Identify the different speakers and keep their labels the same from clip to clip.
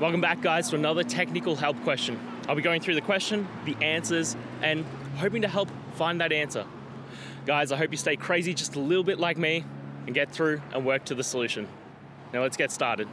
Speaker 1: Welcome back, guys, to another technical help question. I'll be going through the question, the answers, and hoping to help find that answer. Guys, I hope you stay crazy just a little bit like me and get through and work to the solution. Now let's get started.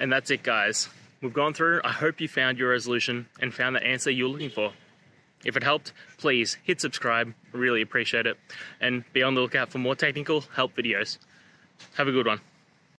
Speaker 1: And that's it, guys. We've gone through. I hope you found your resolution and found the answer you're looking for. If it helped, please hit subscribe. Really appreciate it. And be on the lookout for more technical help videos. Have a good one.